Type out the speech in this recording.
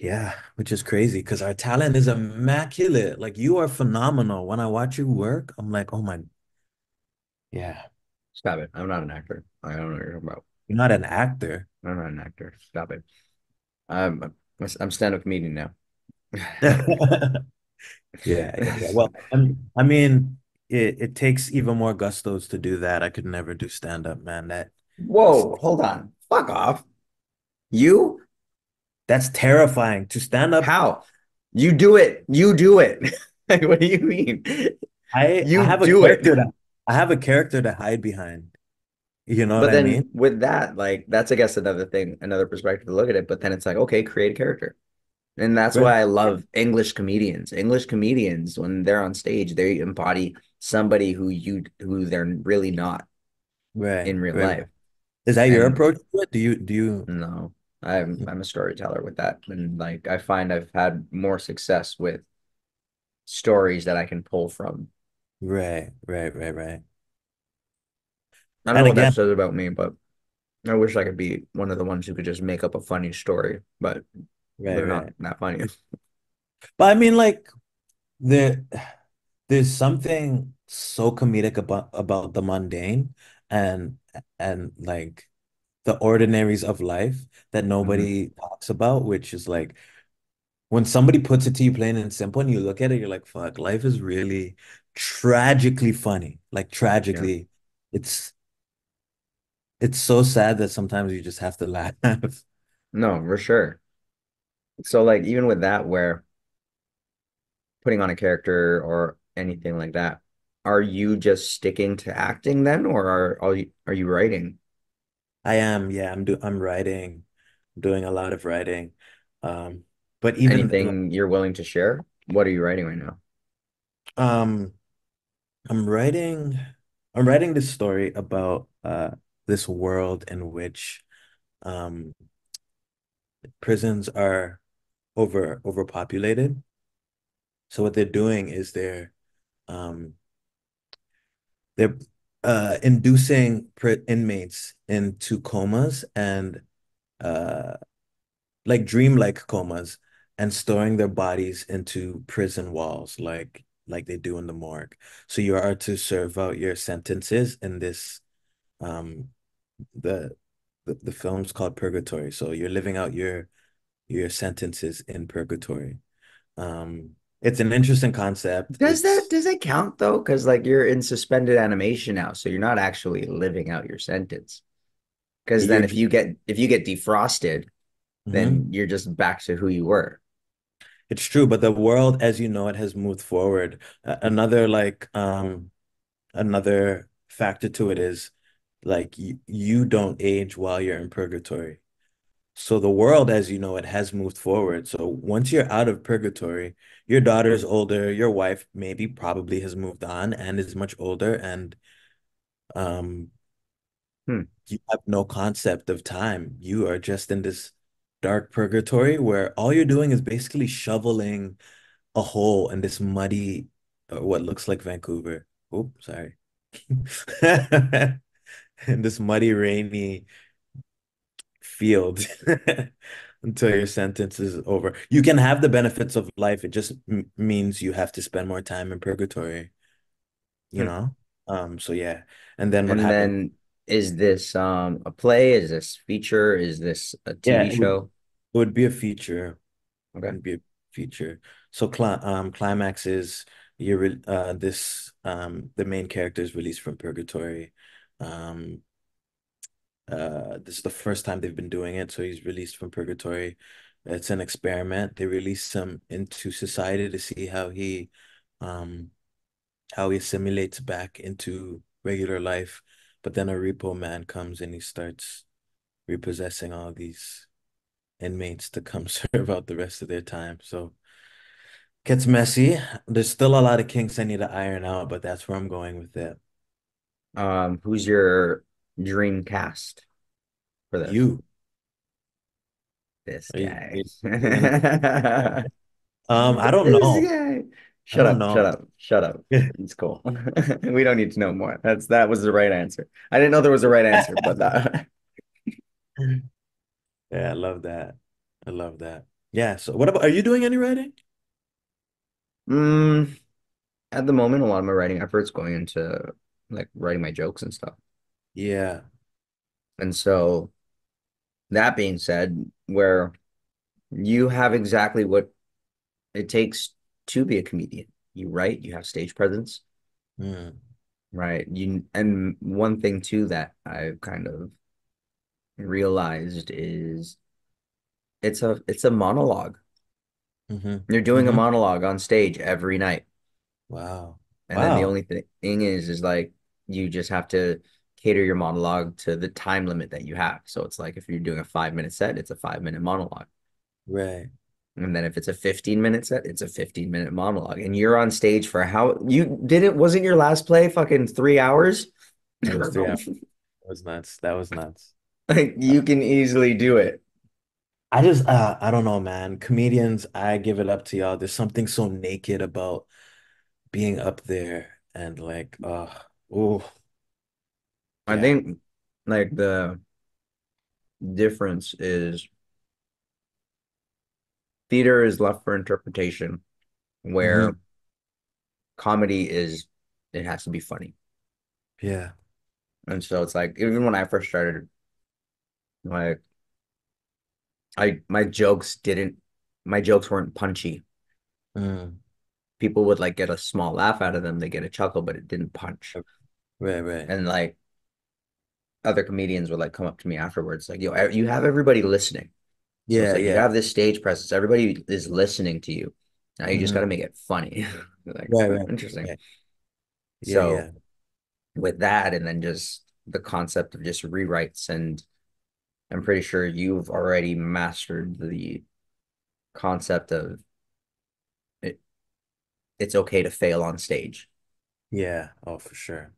Yeah, which is crazy because our talent is immaculate. Like you are phenomenal. When I watch you work, I'm like, oh my, yeah. Stop it. I'm not an actor. I don't know what you're talking about. You're not an actor. I'm not an actor. Stop it. I'm I'm stand-up comedian now. Yeah, yeah, yeah. Well, I'm, I mean, it, it takes even more gustos to do that. I could never do stand up, man. That Whoa, hold on. Fuck off. You? That's terrifying. To stand up, How? You do it. You do it. Like, what do you mean? I I You have a do it. character to I have a character to hide behind. You know what But I then mean? with that, like that's I guess another thing, another perspective to look at it. But then it's like, okay, create a character. And that's Right, why I love English comedians. English comedians, when they're on stage, they embody somebody who you who they're really not right, in real right. life. Is that your approach to it? Do you do you? no, I'm I'm a storyteller with that. And like I find I've had more success with stories that I can pull from. Right, right, right, right. I don't know And what that says about me, but I wish I could be one of the ones who could just make up a funny story, but right, they're not right. that funny. But I mean, like there, there's something so comedic about about the mundane and and like the ordinaries of life that Mhm. nobody talks about, which is like when somebody puts it to you plain and simple and you look at it, you're like, fuck, life is really tragically funny. Like Yeah. tragically, it's it's so sad that sometimes you just have to laugh. No, for sure. So like even with that, where putting on a character or anything like that, are you just sticking to acting then, or are are you, are you writing? I am, yeah, I'm do I'm writing, doing a lot of writing. Um, but even Anything you're willing to share? What are you writing right now? um I'm writing I'm writing this story about uh this world in which um prisons are over overpopulated. So what they're doing is they're um they're uh inducing inmates into comas and uh like dreamlike comas and storing their bodies into prison walls like like they do in the morgue. So you are to serve out your sentences in this um the the, the film's called Purgatory. So you're living out your your sentences in purgatory. Um it's an interesting concept. Does that does it count though? Because like you're in suspended animation now, so you're not actually living out your sentence. Because then if you get if you get defrosted, then Mhm. you're just back to who you were. It's true, but the world as you know it has moved forward. Uh, another like um another factor to it is like you, you don't age while you're in purgatory. So the world as you know it has moved forward. So once you're out of purgatory, your daughter's older, your wife maybe probably has moved on and is much older and um Hmm. you have no concept of time. You are just in this dark purgatory where all you're doing is basically shoveling a hole in this muddy, uh, what looks like Vancouver. Oh, sorry. In this muddy, rainy field until your sentence is over. You can have the benefits of life. It just m means you have to spend more time in purgatory, you Hmm. know? Um, so yeah. And then what And happens? then is this um a play? Is this feature? Is this a Yeah, TV it would show? it would be a feature. Okay. It'd be a feature. So cli um climax is you re uh this um the main character is released from purgatory. Um uh this is the first time they've been doing it, so he's released from purgatory. It's an experiment. They release him into society to see how he um how he assimilates back into regular life. But then a repo man comes and he starts repossessing all these inmates to come serve out the rest of their time. So Gets messy. There's still a lot of kinks I need to iron out, but that's where I'm going with it. Um, who's your dream cast for this? You, This guy. um, I don't This know. guy. Shut up, shut up, shut up. It's cool. We don't need to know more. That's that was the right answer. I didn't know there was a right answer, but that Yeah, I love that. I love that. Yeah. So what about, are you doing any writing? Mm, at the moment, a lot of my writing efforts going into like writing my jokes and stuff. Yeah. And so that being said, where you have exactly what it takes to be a comedian. You write, you have stage presence, Mm. right? You and one thing too that I've kind of realized is it's a it's a monologue. hmm You're doing a hmm monologue on stage every night. Wow. And then the only thing is is like you just have to cater your monologue to the time limit that you have. So it's like if you're doing a five minute set, it's a five minute monologue. Right. And then if it's a 15 minute set, it's a 15 minute monologue. And you're on stage for how you did it? Wasn't your last play fucking three hours? It was three hours. That was nuts. That was nuts. Like you can easily do it. I just uh I don't know, man. Comedians, I give it up to y'all. There's something so naked about being up there and like uh oh I yeah. think like the difference is theater is left for interpretation, where comedy is it has to be funny. Yeah. And so it's like even when I first started, like I my jokes didn't my jokes weren't punchy. Mm. People would like get a small laugh out of them, they get a chuckle, but it didn't punch. Right, right. And like other comedians would like come up to me afterwards, like, yo, you have everybody listening. So it's Yeah, you have this stage presence, everybody is listening to you. Now you just got to make it funny. Like, Right, "Hmm, right. interesting. Yeah. Yeah, So yeah. with that, and then just the concept of just rewrites, and I'm pretty sure you've already mastered the concept of it, it's okay to fail on stage. Yeah. Oh, for sure.